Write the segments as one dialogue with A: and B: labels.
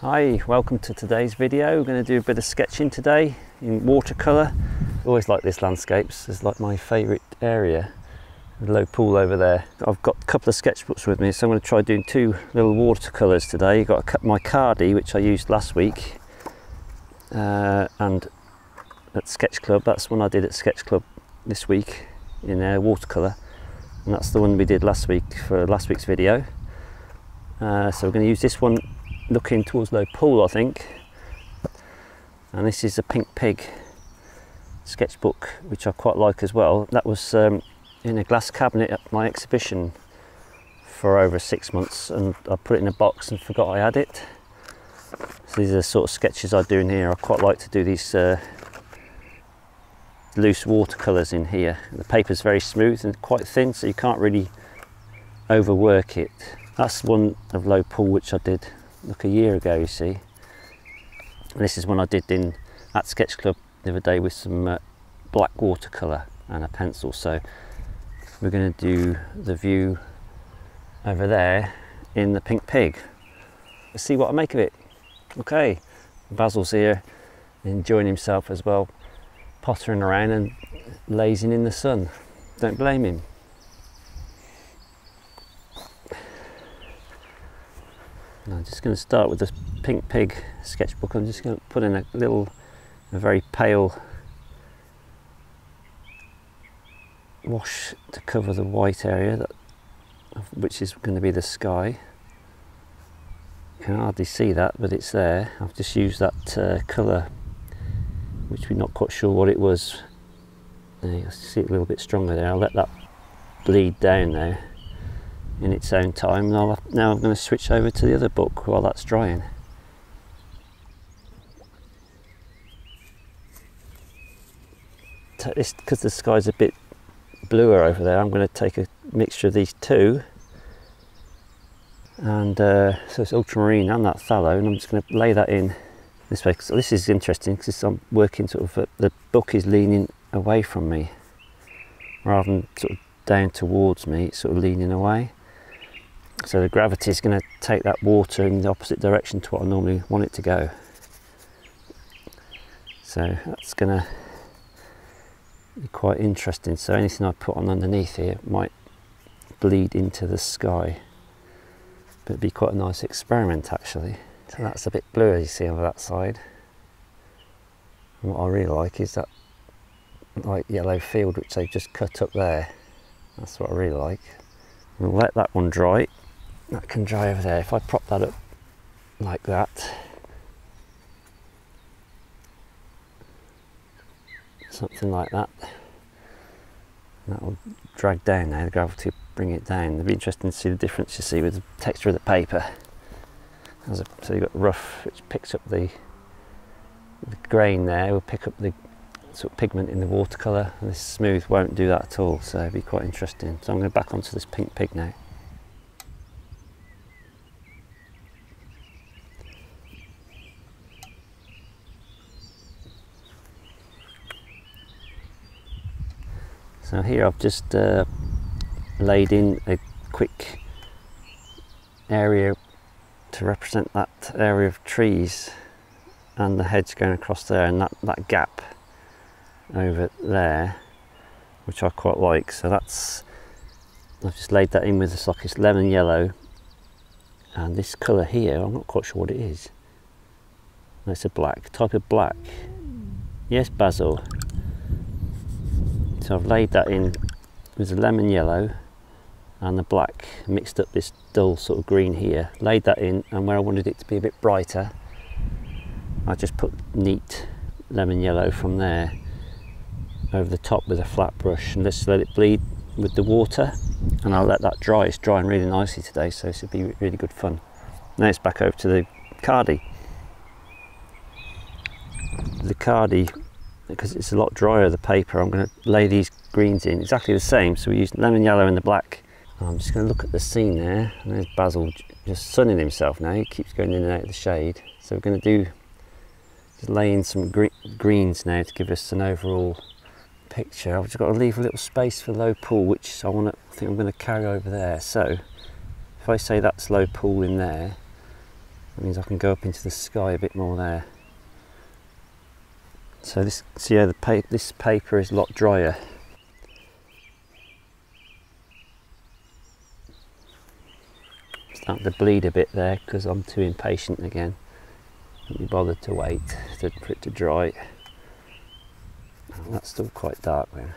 A: Hi, welcome to today's video. We're going to do a bit of sketching today in watercolour. Always like this landscapes, it's like my favourite area. The Loe Pool over there. I've got a couple of sketchbooks with me, so I'm going to try doing two little watercolours today. You've got my Khadi, which I used last week, uh, and at Sketch Club, that's one I did at Sketch Club this week in uh, watercolour, and that's the one we did last week for last week's video. Uh, so we're going to use this one looking towards Loe Pool, I think. And this is a Pink Pig sketchbook, which I quite like as well. That was um, in a glass cabinet at my exhibition for over six months and I put it in a box and forgot I had it. So these are the sort of sketches I do in here. I quite like to do these uh, loose watercolours in here. The paper's very smooth and quite thin so you can't really overwork it. That's one of Loe Pool which I did look a year ago you see. And this is one I did in at Sketch Club the other day with some uh, black watercolour and a pencil so we're going to do the view over there in the pink pig. Let's see what I make of it. Okay, Basil's here enjoying himself as well, pottering around and lazing in the sun. Don't blame him. I'm just going to start with this pink pig sketchbook. I'm just going to put in a little, a very pale wash to cover the white area that, which is going to be the sky. You can hardly see that but it's there. I've just used that uh, colour which we're not quite sure what it was. There you see it a little bit stronger there. I'll let that bleed down now in its own time I'll, now I'm going to switch over to the other book while that's drying because the sky's a bit bluer over there, I'm going to take a mixture of these two. And uh, so it's ultramarine and that phthalo, and I'm just going to lay that in this way. So this is interesting because I'm working sort of, uh, the book is leaning away from me rather than sort of down towards me, it's sort of leaning away. So the gravity is going to take that water in the opposite direction to what I normally want it to go. So that's going to be quite interesting. So anything I put on underneath here might bleed into the sky. But it'd be quite a nice experiment actually. So that's a bit blue as you see on that side. And what I really like is that light yellow field which they've just cut up there. That's what I really like. We'll let that one dry. That can dry over there. If I prop that up like that, something like that. that will drag down now, the gravity will bring it down. It'll be interesting to see the difference you see with the texture of the paper. So you've got rough, which picks up the, the grain there, will pick up the sort of pigment in the watercolour, and this smooth won't do that at all, so it'll be quite interesting. So I'm going to back onto this pink pig now. So here I've just uh, laid in a quick area to represent that area of trees and the hedge going across there and that, that gap over there which I quite like. So that's I've just laid that in with the sockets lemon yellow and this colour here I'm not quite sure what it is. It's a black type of black. Yes basil so I've laid that in with the lemon yellow and the black, mixed up this dull sort of green here, laid that in and where I wanted it to be a bit brighter, I just put neat lemon yellow from there over the top with a flat brush and just let it bleed with the water and I'll let that dry. It's drying really nicely today so this will be really good fun. Now it's back over to the Khadi. The Khadi because it's a lot drier the paper. I'm going to lay these greens in exactly the same. So we use lemon yellow and the black. I'm just going to look at the scene there. And there's Basil just sunning himself now. He keeps going in and out of the shade. So we're going to do just lay in some gre greens now to give us an overall picture. I've just got to leave a little space for Loe Pool which I want to I think I'm going to carry over there. So if I say that's Loe Pool in there That means I can go up into the sky a bit more there. So this, see how the pa this paper is a lot drier. Starting to bleed a bit there because I'm too impatient again. Can't be bothered to wait to, for it to dry. Oh, that's still quite dark then.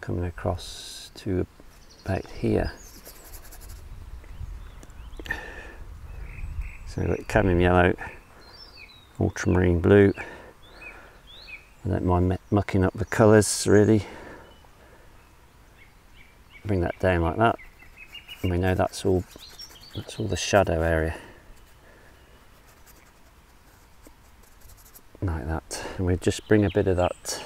A: Coming across to about here. So we've got cadmium yellow, ultramarine blue. I don't mind mucking up the colours really. Bring that down like that. And we know that's all that's all the shadow area. Like that. And we just bring a bit of that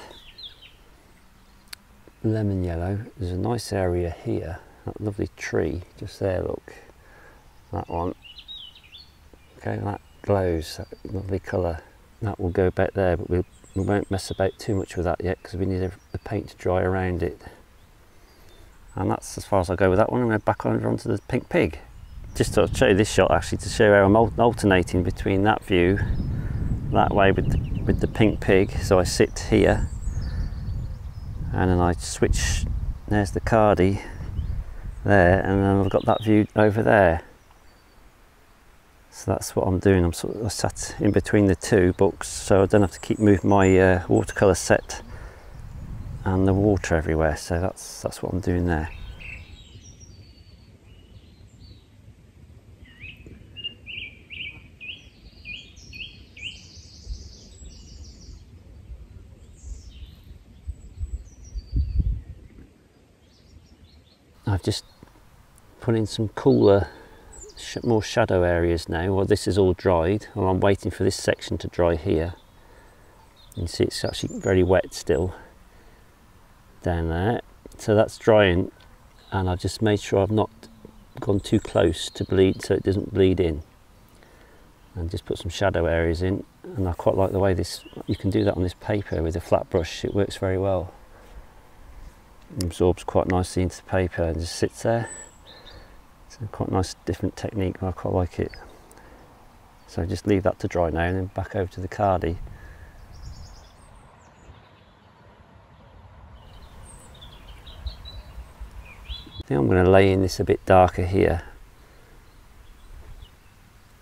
A: lemon yellow. There's a nice area here, that lovely tree just there, look. That one. Okay, that glows, that lovely colour. That will go back there, but we, we won't mess about too much with that yet because we need the paint to dry around it. And that's as far as I go with that one. I'm going to back over onto the pink pig. Just to show you this shot actually to show how I'm alternating between that view that way with the, with the pink pig. So I sit here and then I switch, there's the Khadi there and then I've got that view over there. So that's what I'm doing. I'm sort of sat in between the two books so I don't have to keep moving my uh, watercolour set and the water everywhere. So that's, that's what I'm doing there. I've just put in some cooler, more shadow areas now. Well, this is all dried. Well, I'm waiting for this section to dry here. You can see it's actually very wet still down there. So that's drying and I've just made sure I've not gone too close to bleed so it doesn't bleed in. And just put some shadow areas in and I quite like the way this, you can do that on this paper with a flat brush, it works very well absorbs quite nicely into the paper and just sits there. A quite nice different technique, I quite like it. So just leave that to dry now and then back over to the Khadi. I think I'm going to lay in this a bit darker here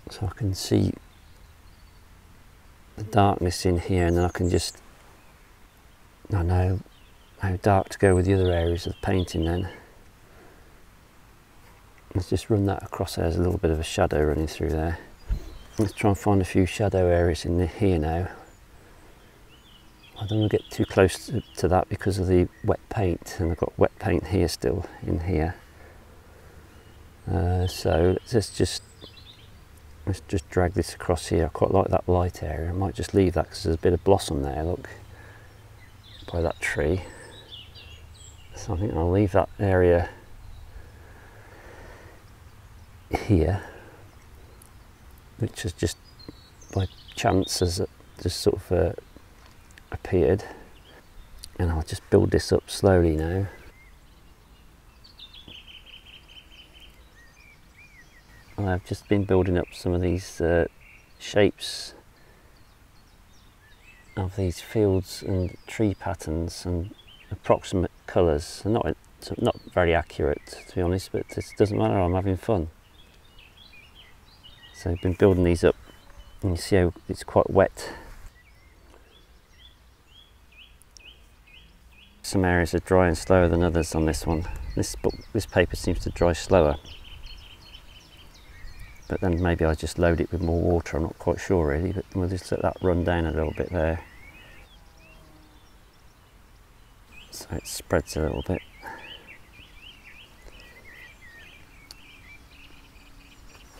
A: so I can see the darkness in here and then I can just I know how dark to go with the other areas of the painting then. Let's just run that across there, there's a little bit of a shadow running through there. Let's try and find a few shadow areas in here now. I don't want to get too close to, to, that because of the wet paint and I've got wet paint here still in here. Uh, so let's just let's just drag this across here. I quite like that light area. I might just leave that because there's a bit of blossom there, look, by that tree. So I think I'll leave that area here, which has just by chance has just sort of uh, appeared. And I'll just build this up slowly now. I've just been building up some of these uh, shapes of these fields and tree patterns and approximate colours. They're not, not very accurate, to be honest, but it doesn't matter, I'm having fun. So I've been building these up, and you see how it's quite wet. Some areas are drying slower than others on this one. This book, this paper seems to dry slower. But then maybe I just load it with more water, I'm not quite sure really, but we'll just let that run down a little bit there. so it spreads a little bit.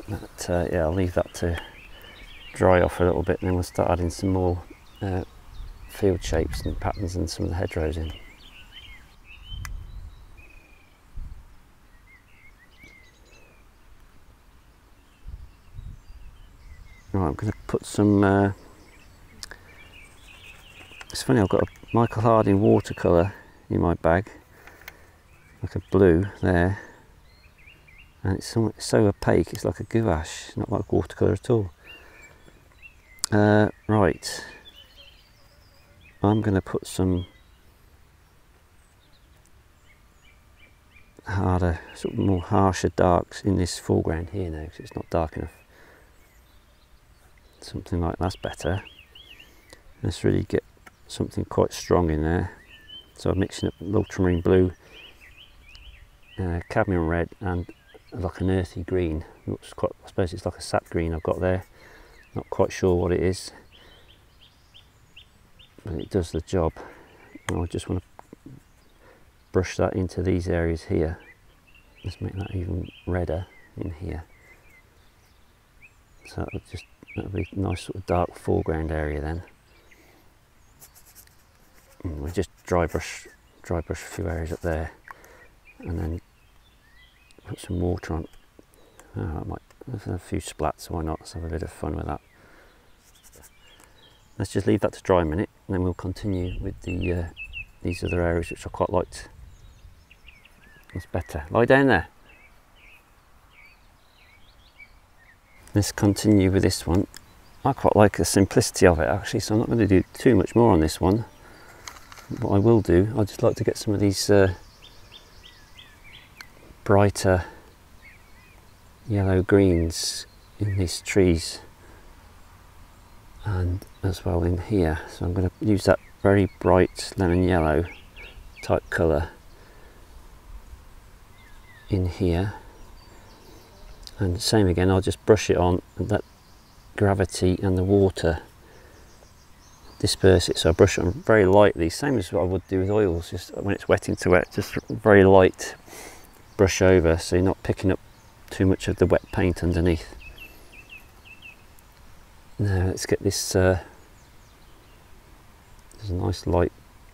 A: But uh, yeah, I'll leave that to dry off a little bit and then we'll start adding some more uh, field shapes and patterns and some of the hedgerows in. Right, I'm going to put some uh, it's funny I've got a Michael Harding watercolour in my bag like a blue there and it's so, so opaque it's like a gouache not like watercolour at all. Uh, right. I'm going to put some harder sort of more harsher darks in this foreground here now because it's not dark enough. Something like that's better. Let's really get something quite strong in there. So I'm mixing up ultramarine blue uh, cadmium red and like an earthy green. Looks quite, I suppose it's like a sap green I've got there. Not quite sure what it is, but it does the job. And I just want to brush that into these areas here. Let's make that even redder in here. So that'll just that'll be a nice sort of dark foreground area then. And we just dry brush, dry brush a few areas up there, and then put some water on. Oh, that might, a few splats, why not? Let's have a bit of fun with that. Let's just leave that to dry a minute and then we'll continue with the uh, these other areas which I quite liked. It's better. Lie down there. Let's continue with this one. I quite like the simplicity of it actually, so I'm not going to do too much more on this one. What I will do, I'd just like to get some of these uh, brighter yellow greens in these trees and as well in here. So I'm going to use that very bright lemon yellow type colour in here. And same again I'll just brush it on and that gravity and the water disperse it. So I brush it on very lightly same as what I would do with oils just when it's wetting to wet just very light brush over so you're not picking up too much of the wet paint underneath. Now let's get this, uh, there's a nice light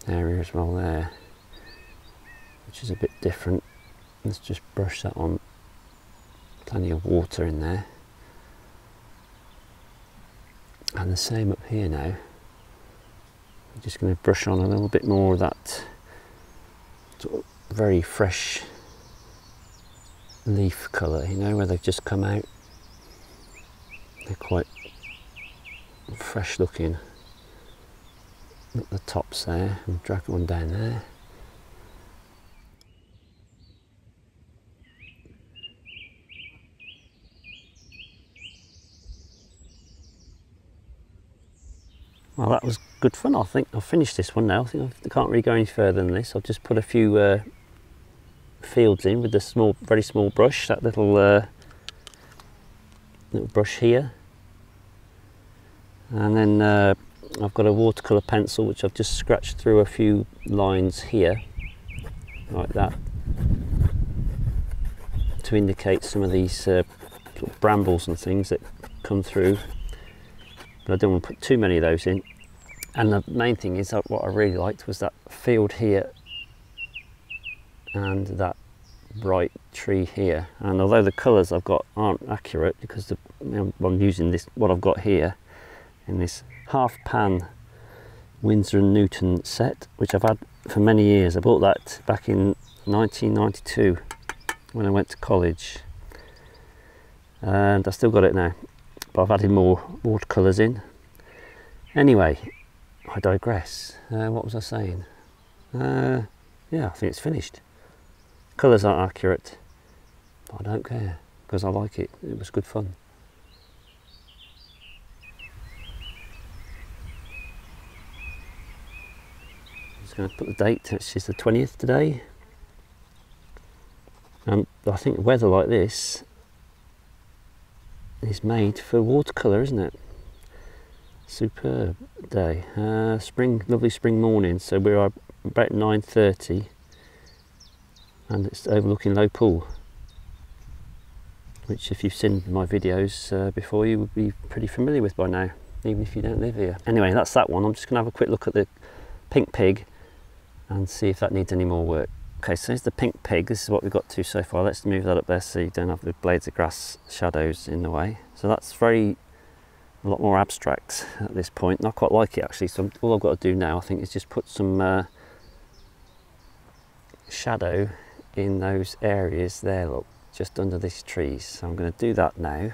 A: area as well there, which is a bit different. Let's just brush that on, plenty of water in there. And the same up here now. I'm just going to brush on a little bit more of that sort of very fresh leaf colour, you know, where they've just come out. They're quite fresh looking. Look At the tops there, and drag one down there. Well, that was good fun. I think I've finished this one now. I think I can't really go any further than this. I'll just put a few uh, fields in with the small, very small brush, that little uh, little brush here. And then uh, I've got a watercolour pencil which I've just scratched through a few lines here, like that, to indicate some of these uh, brambles and things that come through. But I don't want to put too many of those in. And the main thing is that what I really liked was that field here and that bright tree here. And although the colours I've got aren't accurate because the, I'm using this what I've got here in this half pan Winsor and Newton set which I've had for many years. I bought that back in 1992 when I went to college. And I still got it now but I've added more watercolours in. Anyway I digress. Uh, what was I saying? Uh, yeah I think it's finished Colours aren't accurate, but I don't care because I like it. It was good fun. I'm just going to put the date, which is the 20th today. And I think weather like this is made for watercolour, isn't it? Superb day. Uh, spring, lovely spring morning. So we're about 9.30 and it's overlooking Loe Pool which if you've seen my videos uh, before you would be pretty familiar with by now even if you don't live here. Anyway that's that one I'm just going to have a quick look at the pink pig and see if that needs any more work. Okay so here's the pink pig this is what we've got to so far let's move that up there so you don't have the blades of grass shadows in the way. So that's very a lot more abstract at this point. I quite like it actually so all I've got to do now I think is just put some uh, shadow in those areas there look just under these trees. So I'm going to do that now.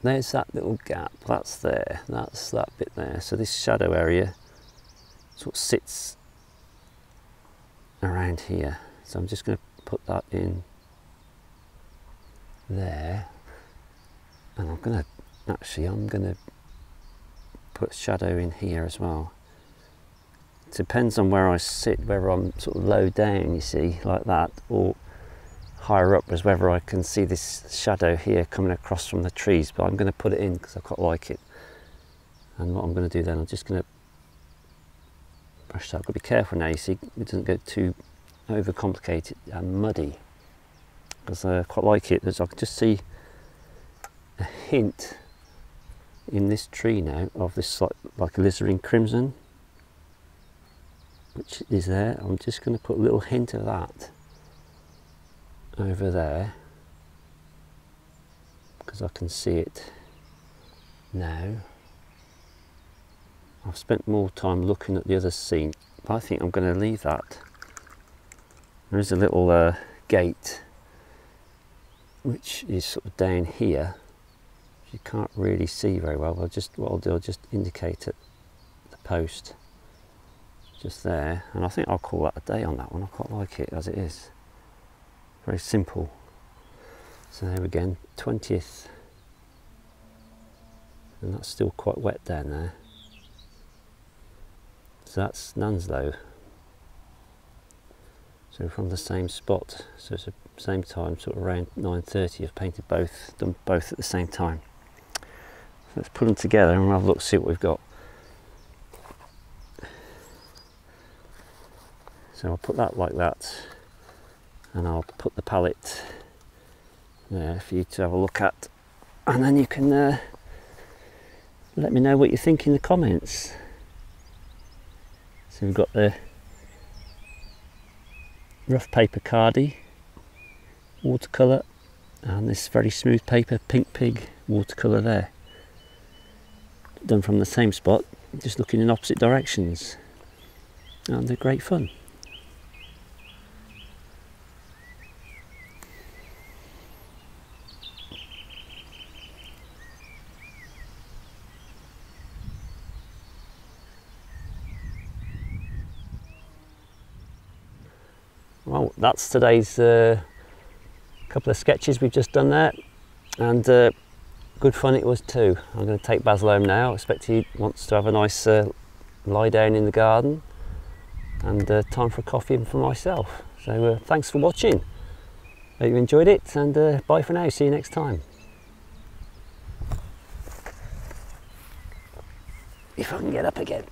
A: There's that little gap, that's there, that's that bit there. So this shadow area sort of sits around here. So I'm just going to put that in there. And I'm going to, actually, I'm to put shadow in here as well. It depends on where I sit, whether I'm sort of low down, you see, like that, or higher up as whether I can see this shadow here coming across from the trees. But I'm going to put it in because I quite like it. And what I'm going to do then, I'm just going to brush that. I've got to be careful now, you see, it doesn't go too overcomplicated and muddy. Because I quite like it, as I can just see a hint in this tree now of this like, like alizarin crimson which is there. I'm just going to put a little hint of that over there because I can see it now. I've spent more time looking at the other scene, but I think I'm going to leave that. There is a little uh, gate which is sort of down here. You can't really see very well. I'll just what I'll do, I'll just indicate it, the post just there, and I think I'll call that a day on that one. I quite like it as it is. Very simple. So there again, 20th, and that's still quite wet down there. So that's Nansloe. So from the same spot, so it's the same time, sort of around 9.30, I've painted both, done both at the same time. Let's put them together and have a look, see what we've got. So I'll put that like that and I'll put the palette there for you to have a look at and then you can uh, let me know what you think in the comments. So we've got the rough paper khadi watercolour and this very smooth paper pink pig watercolour there done from the same spot just looking in opposite directions. And they're great fun. Well that's today's uh, couple of sketches we've just done there. And uh, good fun it was too. I'm going to take Basil home now. I expect he wants to have a nice uh, lie down in the garden and uh, time for a coffee and for myself. So uh, thanks for watching. Hope you enjoyed it and uh, bye for now. See you next time. If I can get up again